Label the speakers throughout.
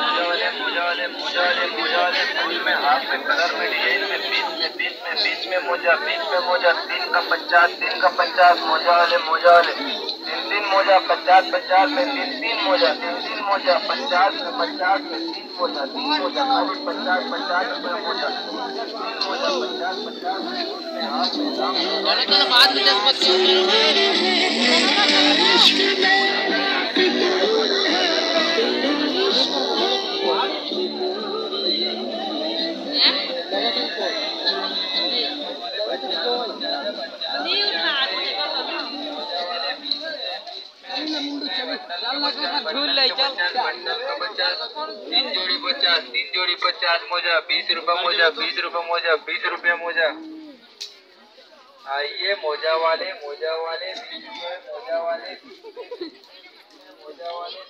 Speaker 1: मोजा वाले पूजा वाले पूजा वाले फूल में हाथ में कलर में लिए। बीच में मोजा बीच में मोजा तीन का पचास तीन का पचास मोजा वाले मोजा वाले तीन तीन मोजा पचास पचास में तीन तीन मोजा तीन तीन मोजा पचास में पचास में तीन मोजा तीन मोजा खाली पचास पचास रुपये मोजा तीन मोजा पचास पचास में हाथ में तीन जोड़ी पचास तीन जोड़ी पचास मोजा बीस रुपए मोजा बीस रुपए मोजा बीस रुपए मोजा आइए मोजा वाले मोजा वाले मोजा वाले मोजा वाले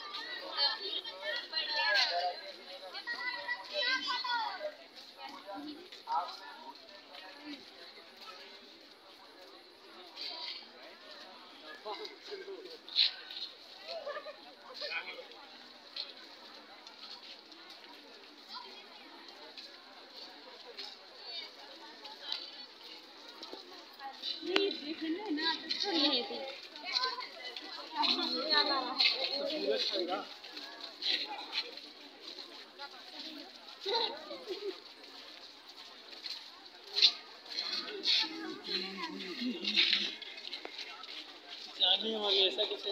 Speaker 2: जाने वाले ऐसा कैसे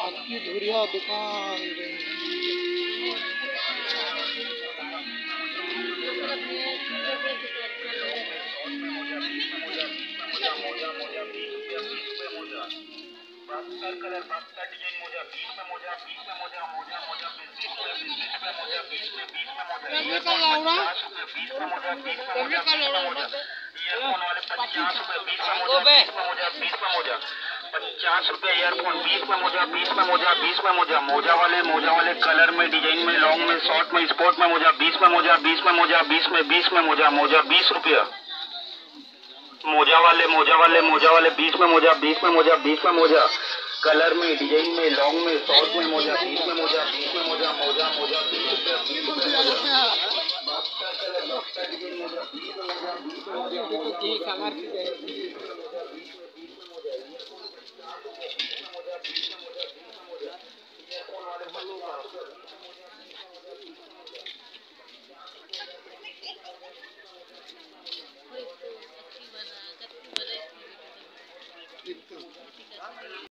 Speaker 2: आपकी धुरिया दुकान
Speaker 1: पचास रुपए ईयरफोन बीस में मोजा बीस में मोजा बीस में मोजा मोजा वाले मोजा वाले कलर में डिज़ाइन में लॉन्ग में शॉर्ट में स्पोर्ट में मोजा बीस में मोजा बीस में मोजा बीस में बीस में मोजा मोजा बीस रुपया मोजा वाले मोजा वाले मोजा वाले बीस में मोजा बीस में मोजा बीस में मोजा कलर में, डिज़ाइन में, लॉन्ग में, शॉर्ट में मोजा बीच में मोजा बीच में मोजा मोजा मोजा।